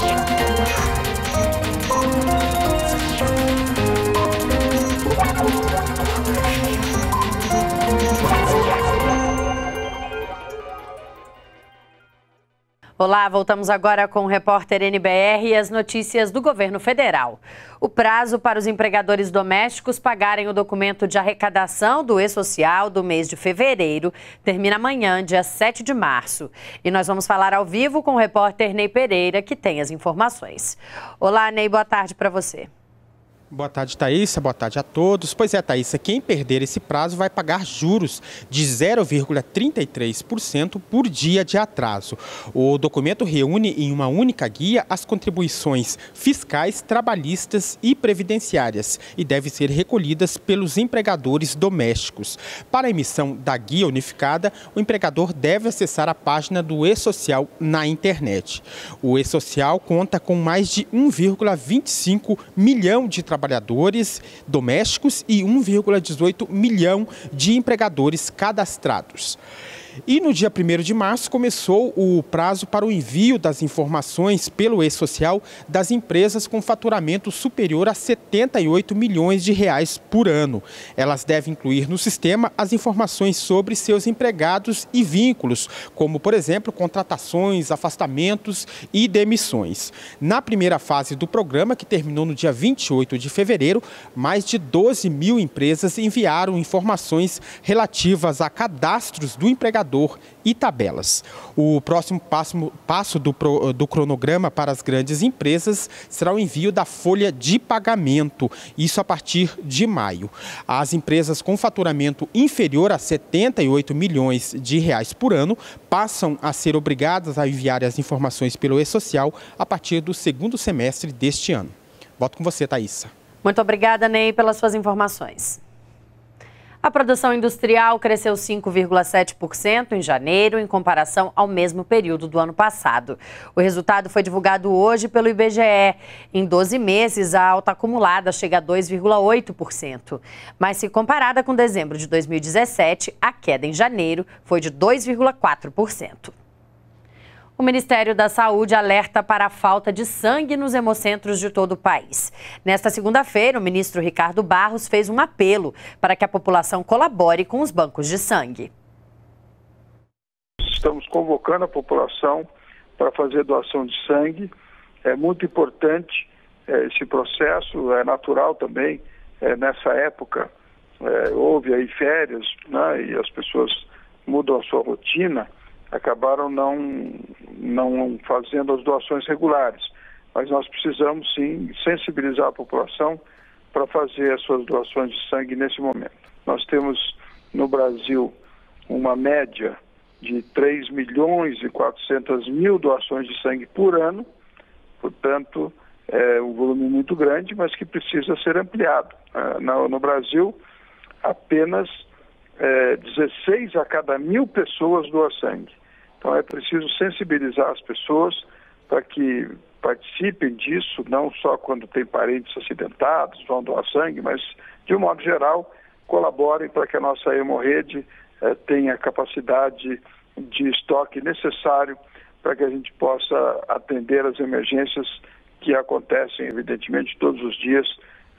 Thank you. Olá, voltamos agora com o repórter NBR e as notícias do governo federal. O prazo para os empregadores domésticos pagarem o documento de arrecadação do E-Social do mês de fevereiro termina amanhã, dia 7 de março. E nós vamos falar ao vivo com o repórter Ney Pereira, que tem as informações. Olá, Ney, boa tarde para você. Boa tarde, Thaísa. Boa tarde a todos. Pois é, Thaísa, quem perder esse prazo vai pagar juros de 0,33% por dia de atraso. O documento reúne em uma única guia as contribuições fiscais, trabalhistas e previdenciárias e deve ser recolhidas pelos empregadores domésticos. Para a emissão da guia unificada, o empregador deve acessar a página do E-Social na internet. O E-Social conta com mais de 1,25 milhão de trabalhadores trabalhadores domésticos e 1,18 milhão de empregadores cadastrados. E no dia 1 de março começou o prazo para o envio das informações pelo e-social das empresas com faturamento superior a 78 milhões de reais por ano. Elas devem incluir no sistema as informações sobre seus empregados e vínculos, como, por exemplo, contratações, afastamentos e demissões. Na primeira fase do programa, que terminou no dia 28 de fevereiro, mais de 12 mil empresas enviaram informações relativas a cadastros do empregador e tabelas. O próximo passo, passo do, do cronograma para as grandes empresas será o envio da folha de pagamento, isso a partir de maio. As empresas com faturamento inferior a 78 milhões de reais por ano passam a ser obrigadas a enviar as informações pelo e-social a partir do segundo semestre deste ano. Volto com você, Thaisa. Muito obrigada, Ney, pelas suas informações. A produção industrial cresceu 5,7% em janeiro, em comparação ao mesmo período do ano passado. O resultado foi divulgado hoje pelo IBGE. Em 12 meses, a alta acumulada chega a 2,8%. Mas, se comparada com dezembro de 2017, a queda em janeiro foi de 2,4%. O Ministério da Saúde alerta para a falta de sangue nos hemocentros de todo o país. Nesta segunda-feira, o ministro Ricardo Barros fez um apelo para que a população colabore com os bancos de sangue. Estamos convocando a população para fazer doação de sangue. É muito importante é, esse processo, é natural também. É, nessa época, é, houve aí férias né, e as pessoas mudam a sua rotina acabaram não, não fazendo as doações regulares. Mas nós precisamos sim sensibilizar a população para fazer as suas doações de sangue nesse momento. Nós temos no Brasil uma média de 3 milhões e 400 mil doações de sangue por ano, portanto, é um volume muito grande, mas que precisa ser ampliado. Ah, no Brasil, apenas é, 16 a cada mil pessoas doam sangue. Então é preciso sensibilizar as pessoas para que participem disso, não só quando tem parentes acidentados, vão doar sangue, mas de um modo geral colaborem para que a nossa hemorrede eh, tenha a capacidade de estoque necessário para que a gente possa atender as emergências que acontecem, evidentemente, todos os dias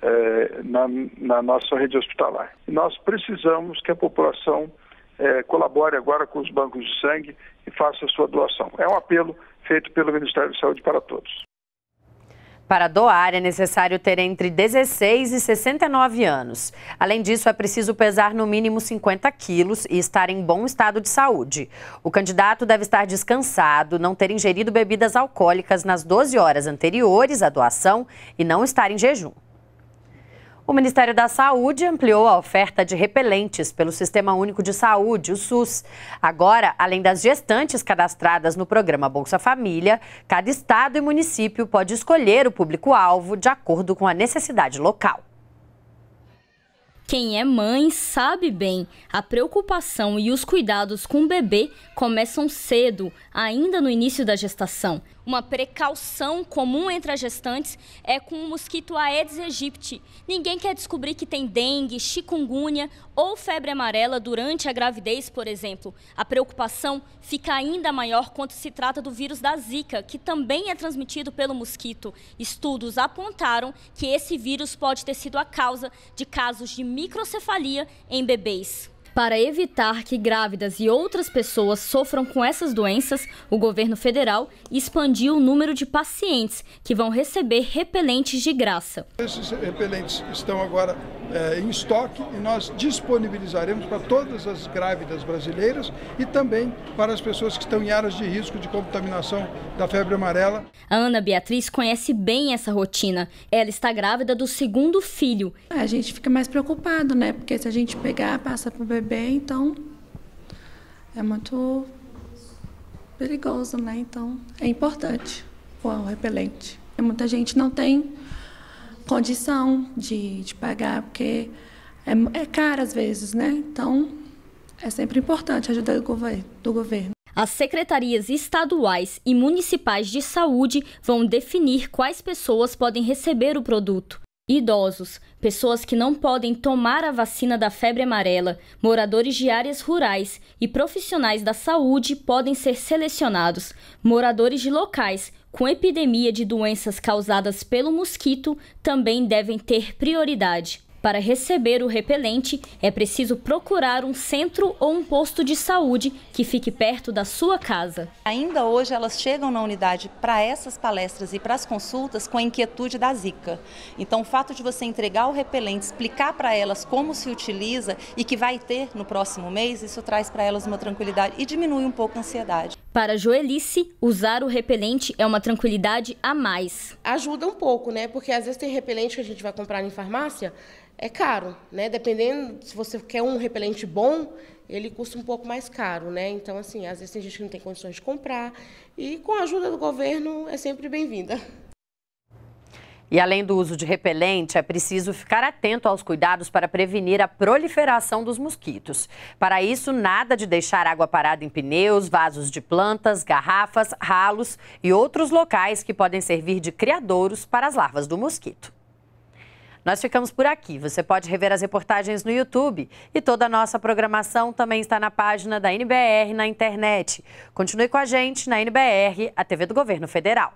eh, na, na nossa rede hospitalar. Nós precisamos que a população é, colabore agora com os bancos de sangue e faça a sua doação. É um apelo feito pelo Ministério da Saúde para todos. Para doar, é necessário ter entre 16 e 69 anos. Além disso, é preciso pesar no mínimo 50 quilos e estar em bom estado de saúde. O candidato deve estar descansado, não ter ingerido bebidas alcoólicas nas 12 horas anteriores à doação e não estar em jejum. O Ministério da Saúde ampliou a oferta de repelentes pelo Sistema Único de Saúde, o SUS. Agora, além das gestantes cadastradas no programa Bolsa Família, cada estado e município pode escolher o público-alvo de acordo com a necessidade local. Quem é mãe sabe bem, a preocupação e os cuidados com o bebê começam cedo, ainda no início da gestação. Uma precaução comum entre as gestantes é com o mosquito Aedes aegypti. Ninguém quer descobrir que tem dengue, chikungunya ou febre amarela durante a gravidez, por exemplo. A preocupação fica ainda maior quando se trata do vírus da Zika, que também é transmitido pelo mosquito. Estudos apontaram que esse vírus pode ter sido a causa de casos de microcefalia em bebês. Para evitar que grávidas e outras pessoas sofram com essas doenças, o governo federal expandiu o número de pacientes que vão receber repelentes de graça. Esses repelentes estão agora é, em estoque e nós disponibilizaremos para todas as grávidas brasileiras e também para as pessoas que estão em áreas de risco de contaminação da febre amarela. A Ana Beatriz conhece bem essa rotina. Ela está grávida do segundo filho. A gente fica mais preocupado, né? Porque se a gente pegar, passa para o bebê, então é muito perigoso, né? Então é importante o repelente. Muita gente não tem condição de, de pagar, porque é, é caro às vezes, né? Então, é sempre importante a ajuda do governo. Do governo. As secretarias estaduais e municipais de saúde vão definir quais pessoas podem receber o produto. Idosos, pessoas que não podem tomar a vacina da febre amarela, moradores de áreas rurais e profissionais da saúde podem ser selecionados. Moradores de locais com epidemia de doenças causadas pelo mosquito também devem ter prioridade. Para receber o repelente, é preciso procurar um centro ou um posto de saúde que fique perto da sua casa. Ainda hoje elas chegam na unidade para essas palestras e para as consultas com a inquietude da zika. Então o fato de você entregar o repelente, explicar para elas como se utiliza e que vai ter no próximo mês, isso traz para elas uma tranquilidade e diminui um pouco a ansiedade. Para Joelice, usar o repelente é uma tranquilidade a mais. Ajuda um pouco, né? Porque às vezes tem repelente que a gente vai comprar em farmácia, é caro, né? Dependendo se você quer um repelente bom, ele custa um pouco mais caro, né? Então, assim, às vezes tem gente que não tem condições de comprar e com a ajuda do governo é sempre bem-vinda. E além do uso de repelente, é preciso ficar atento aos cuidados para prevenir a proliferação dos mosquitos. Para isso, nada de deixar água parada em pneus, vasos de plantas, garrafas, ralos e outros locais que podem servir de criadouros para as larvas do mosquito. Nós ficamos por aqui. Você pode rever as reportagens no YouTube e toda a nossa programação também está na página da NBR na internet. Continue com a gente na NBR, a TV do Governo Federal.